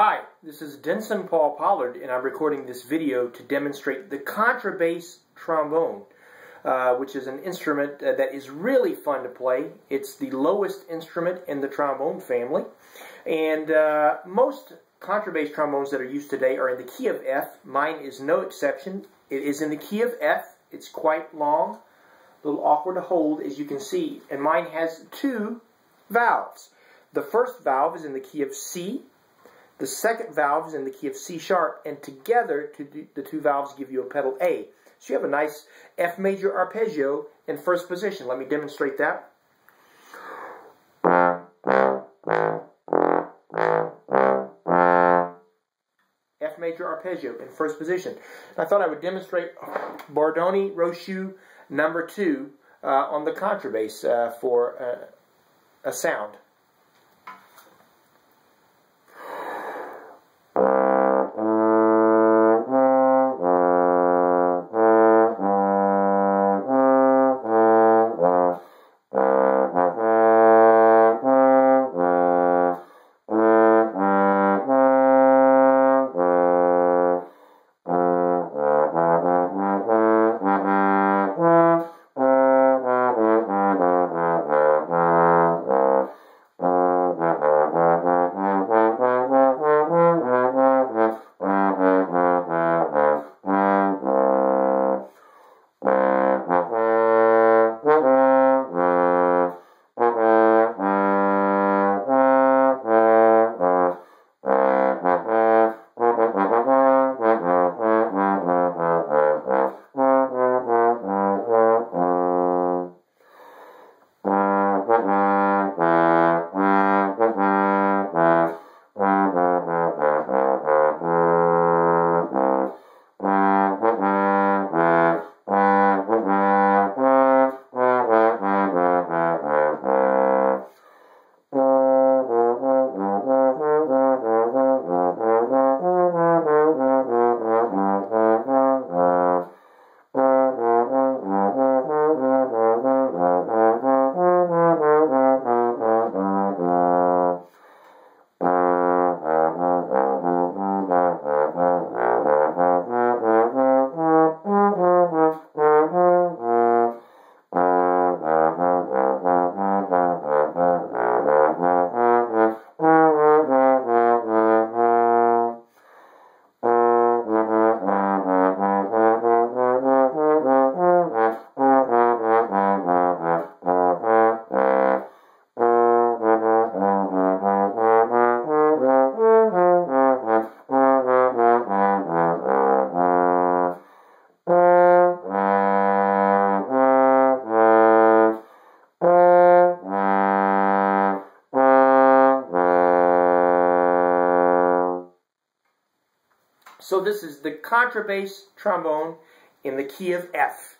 Hi, this is Denson Paul Pollard, and I'm recording this video to demonstrate the contrabass trombone, uh, which is an instrument uh, that is really fun to play. It's the lowest instrument in the trombone family, and uh, most contrabass trombones that are used today are in the key of F. Mine is no exception. It is in the key of F. It's quite long, a little awkward to hold, as you can see, and mine has two valves. The first valve is in the key of C, the second valve is in the key of C sharp, and together the two valves give you a pedal A. So you have a nice F major arpeggio in first position. Let me demonstrate that. F major arpeggio in first position. I thought I would demonstrate Bordogni Rochut number two uh, on the contrabass uh, for uh, a sound. So this is the contrabass trombone in the key of F.